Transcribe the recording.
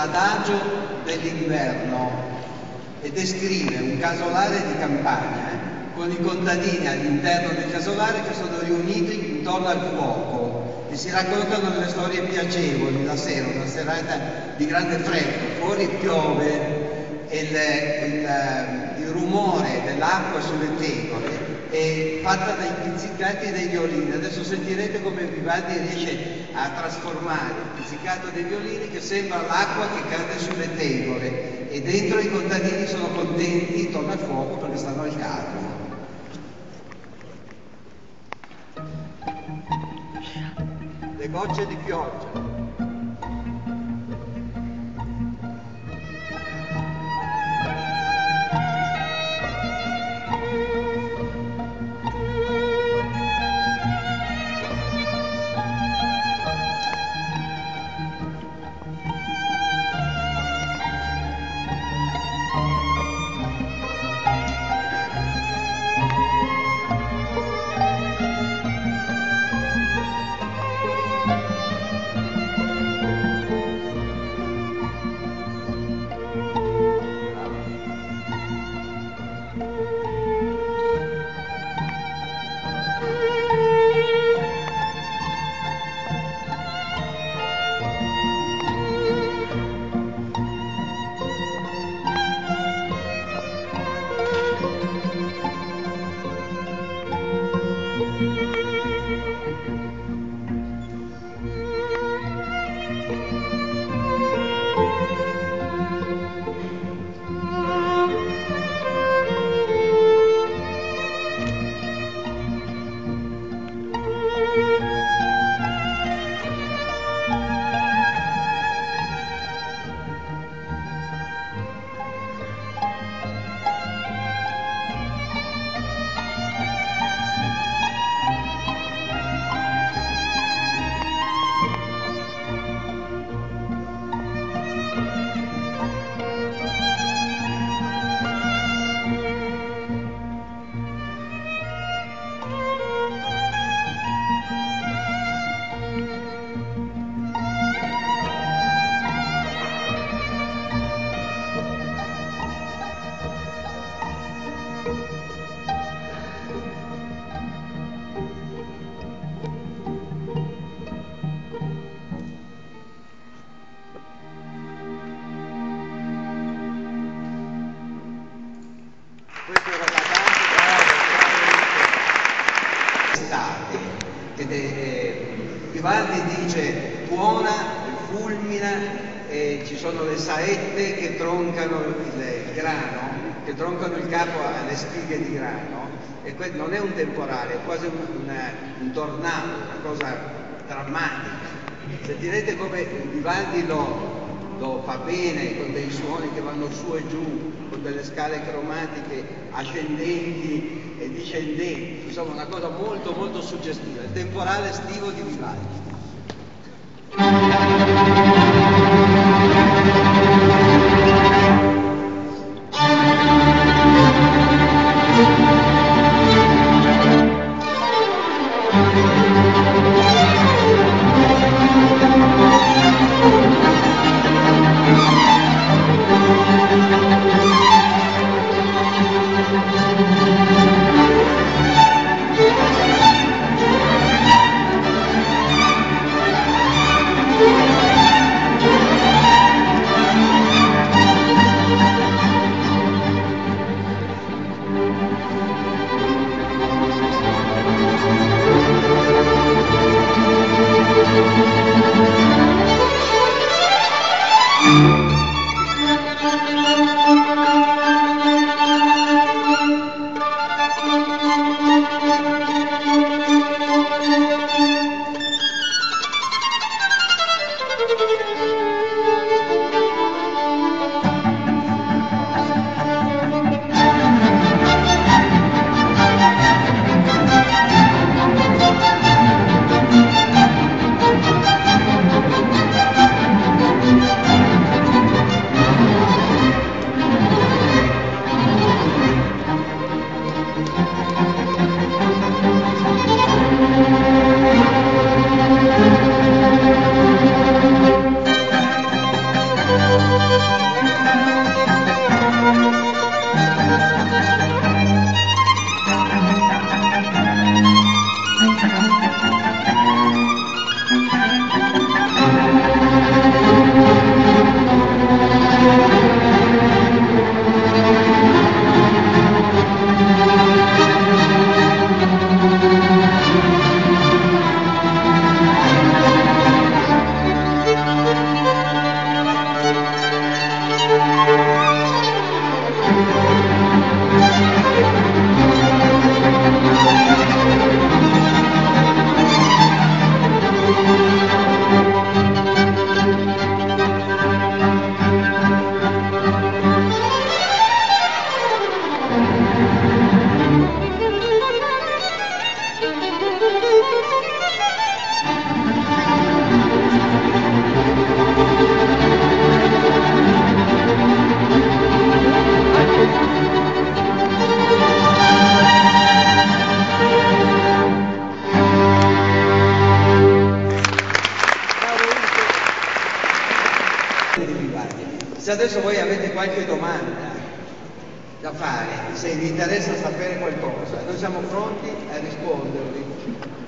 l'adagio dell'inverno e descrive un casolare di campagna eh, con i contadini all'interno del casolare che sono riuniti intorno al fuoco e si raccontano delle storie piacevoli la sera, una serata di grande freddo, fuori piove e il, il, il rumore dell'acqua sulle tegole è fatta dai pizzicati dai violini. Adesso sentirete come Vivaldi riesce a trasformare il pizzicato dei violini che sembra l'acqua che cade sulle tegole e dentro i contadini sono contenti intorno al fuoco perché stanno al caldo. Le gocce di pioggia. Saette che troncano il, il, grano, che troncano il capo alle spighe di grano, e questo non è un temporale, è quasi un, un, un tornado, una cosa drammatica. Sentirete come Vivaldi lo, lo fa bene con dei suoni che vanno su e giù, con delle scale cromatiche ascendenti e discendenti, insomma una cosa molto molto suggestiva, il temporale estivo di Vivaldi. Se adesso voi avete qualche domanda da fare, se vi interessa sapere qualcosa, noi siamo pronti a rispondervi.